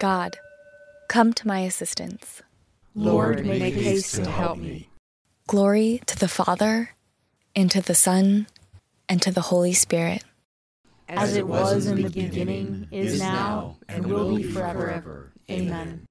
God, come to my assistance. Lord, make haste to help me. Glory to the Father, and to the Son, and to the Holy Spirit. As it was in the beginning, is now, and will be forever. Amen.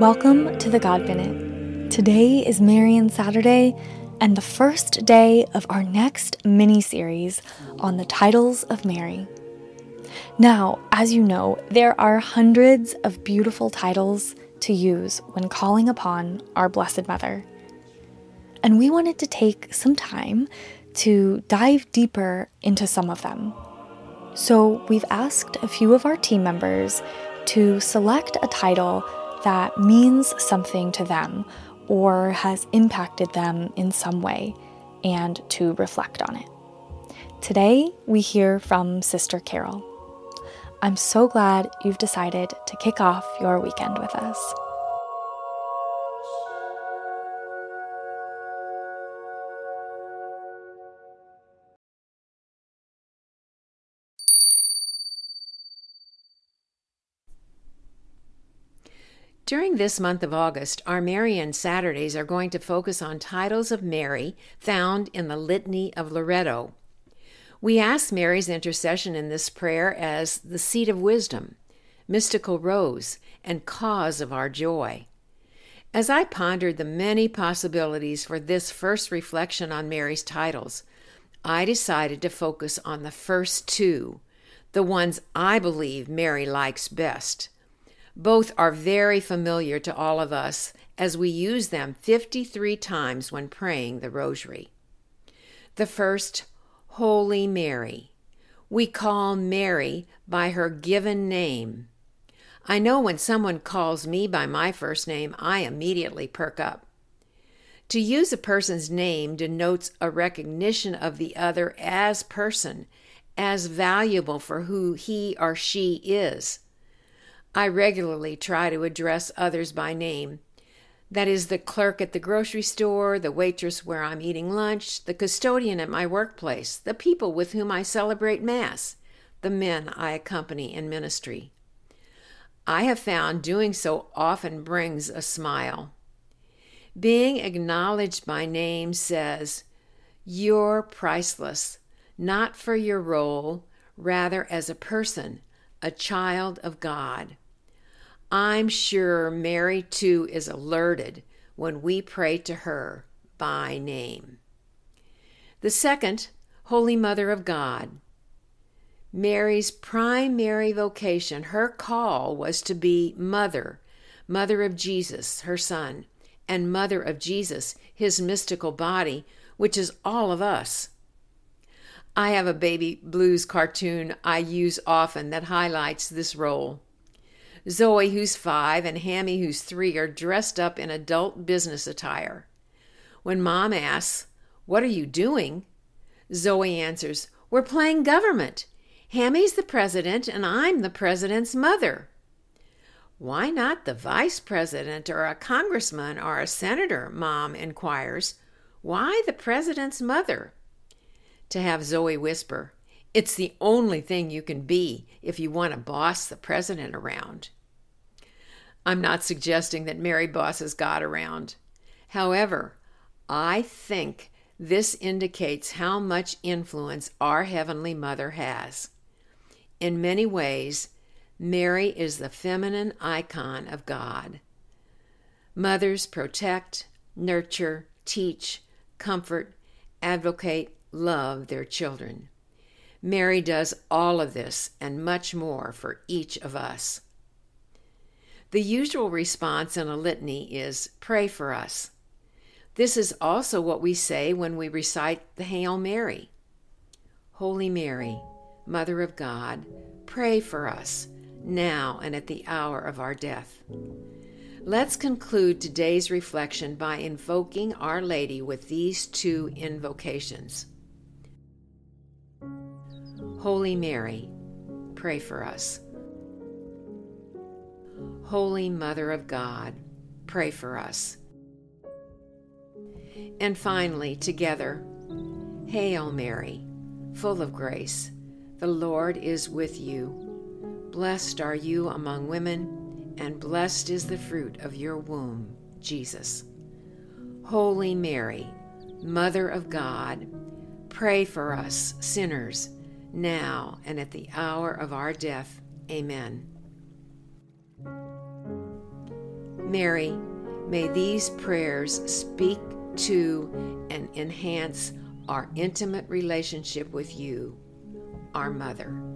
Welcome to the God Minute. Today is Marian Saturday and the first day of our next mini series on the titles of Mary. Now, as you know, there are hundreds of beautiful titles to use when calling upon our Blessed Mother. And we wanted to take some time to dive deeper into some of them. So, we've asked a few of our team members to select a title that means something to them or has impacted them in some way and to reflect on it. Today, we hear from Sister Carol. I'm so glad you've decided to kick off your weekend with us. During this month of August, our Marian Saturdays are going to focus on titles of Mary found in the Litany of Loreto. We ask Mary's intercession in this prayer as the seat of wisdom, mystical rose, and cause of our joy. As I pondered the many possibilities for this first reflection on Mary's titles, I decided to focus on the first two, the ones I believe Mary likes best. Both are very familiar to all of us as we use them 53 times when praying the Rosary. The first, Holy Mary. We call Mary by her given name. I know when someone calls me by my first name, I immediately perk up. To use a person's name denotes a recognition of the other as person, as valuable for who he or she is. I regularly try to address others by name. That is, the clerk at the grocery store, the waitress where I'm eating lunch, the custodian at my workplace, the people with whom I celebrate Mass, the men I accompany in ministry. I have found doing so often brings a smile. Being acknowledged by name says, You're priceless, not for your role, rather as a person, a child of God. I'm sure Mary too is alerted when we pray to her by name. The second, Holy Mother of God. Mary's primary vocation, her call was to be mother, mother of Jesus, her son, and mother of Jesus, his mystical body, which is all of us. I have a baby blues cartoon I use often that highlights this role. Zoe, who's five, and Hammie, who's three, are dressed up in adult business attire. When mom asks, What are you doing? Zoe answers, We're playing government. Hammie's the president, and I'm the president's mother. Why not the vice president or a congressman or a senator? Mom inquires. Why the president's mother? To have Zoe whisper, It's the only thing you can be if you want to boss the president around. I'm not suggesting that Mary bosses God around. However, I think this indicates how much influence our Heavenly Mother has. In many ways, Mary is the feminine icon of God. Mothers protect, nurture, teach, comfort, advocate, love their children. Mary does all of this and much more for each of us. The usual response in a litany is, Pray for us. This is also what we say when we recite the Hail Mary. Holy Mary, Mother of God, pray for us, now and at the hour of our death. Let's conclude today's reflection by invoking Our Lady with these two invocations. Holy Mary, pray for us. Holy Mother of God, pray for us. And finally, together, Hail Mary, full of grace, the Lord is with you. Blessed are you among women, and blessed is the fruit of your womb, Jesus. Holy Mary, Mother of God, pray for us sinners now and at the hour of our death. Amen. Mary, may these prayers speak to and enhance our intimate relationship with you, our Mother.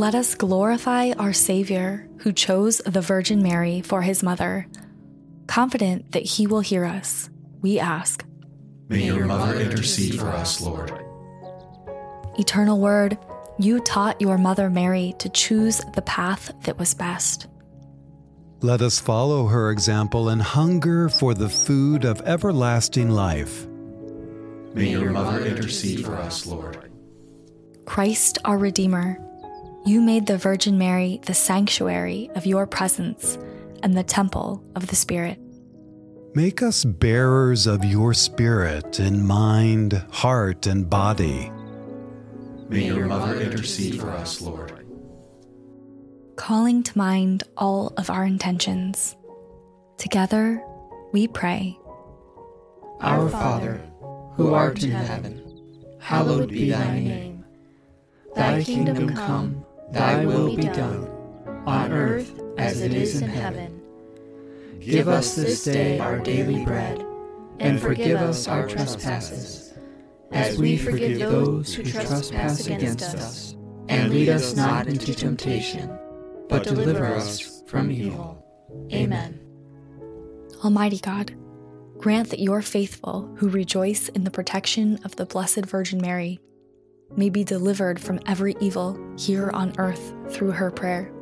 Let us glorify our Savior, who chose the Virgin Mary for his mother. Confident that he will hear us, we ask. May your mother intercede for us, Lord. Eternal Word, you taught your mother Mary to choose the path that was best. Let us follow her example and hunger for the food of everlasting life. May your mother intercede for us, Lord. Christ our Redeemer, you made the Virgin Mary the sanctuary of your presence and the temple of the Spirit. Make us bearers of your Spirit in mind, heart, and body. May your mother intercede for us, Lord. Calling to mind all of our intentions. Together, we pray. Our Father, who art in heaven, hallowed be thy name. Thy kingdom come, thy will be done, on earth as it is in heaven. Give us this day our daily bread, and forgive us our trespasses, as we forgive those who trespass against us. And lead us not into temptation, but deliver us from evil. Amen. Almighty God, grant that your faithful who rejoice in the protection of the Blessed Virgin Mary may be delivered from every evil here on earth through her prayer,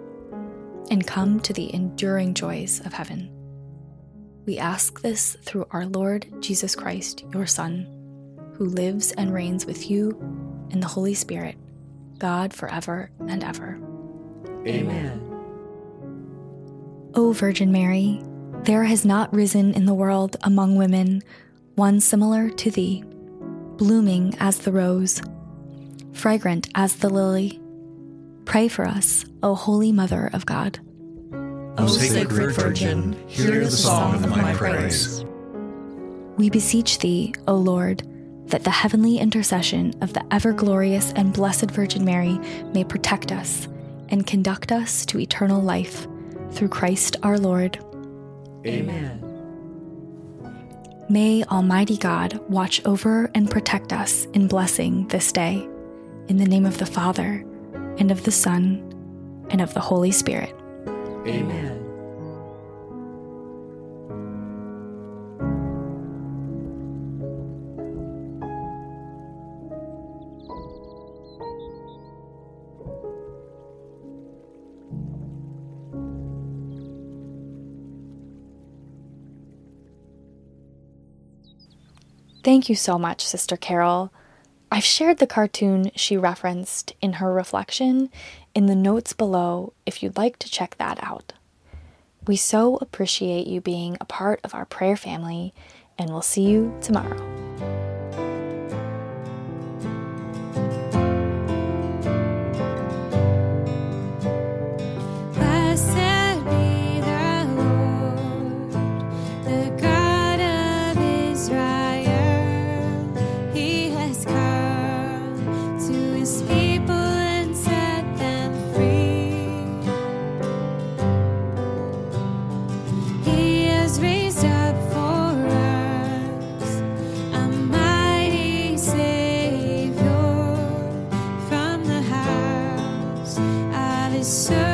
and come to the enduring joys of heaven. We ask this through our Lord Jesus Christ, your Son, who lives and reigns with you in the Holy Spirit, God forever and ever. Amen. O Virgin Mary, there has not risen in the world among women one similar to thee, blooming as the rose, fragrant as the lily. Pray for us, O Holy Mother of God. O Sacred Virgin, hear the song of my praise. We beseech thee, O Lord, that the heavenly intercession of the ever glorious and blessed Virgin Mary may protect us and conduct us to eternal life through Christ our Lord. Amen. May Almighty God watch over and protect us in blessing this day. In the name of the Father, and of the Son, and of the Holy Spirit. Amen. Thank you so much, Sister Carol. I've shared the cartoon she referenced in her reflection in the notes below if you'd like to check that out. We so appreciate you being a part of our prayer family, and we'll see you tomorrow. Savior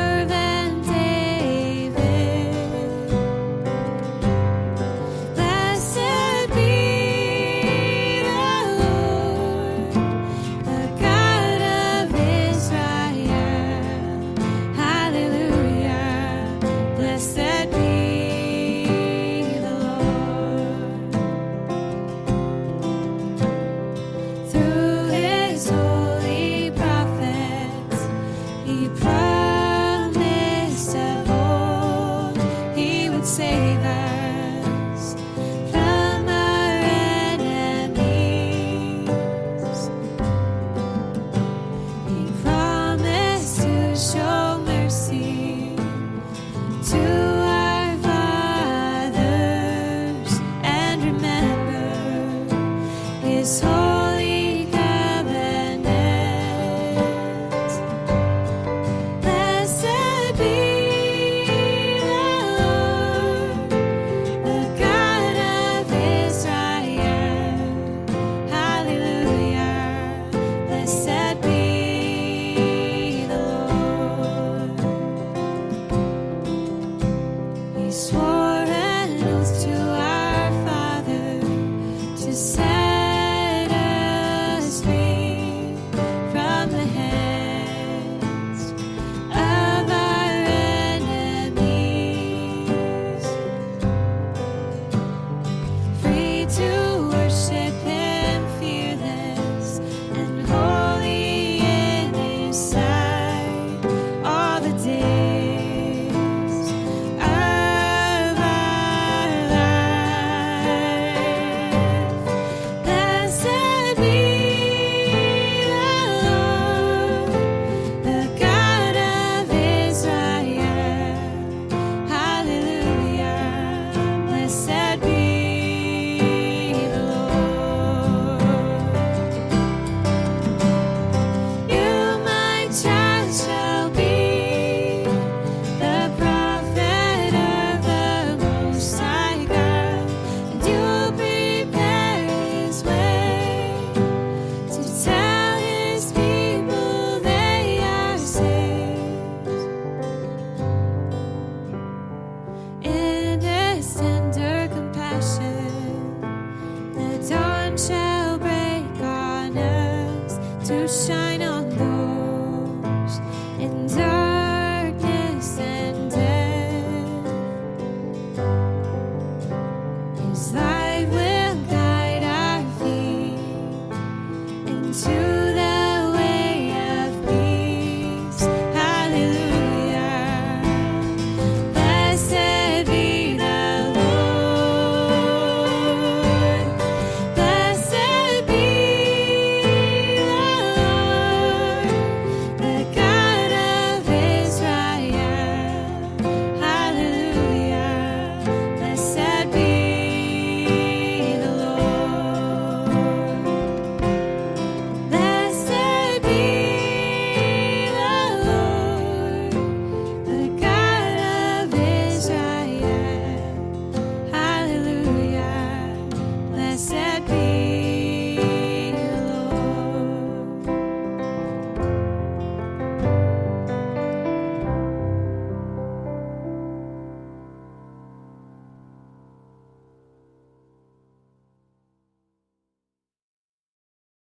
세상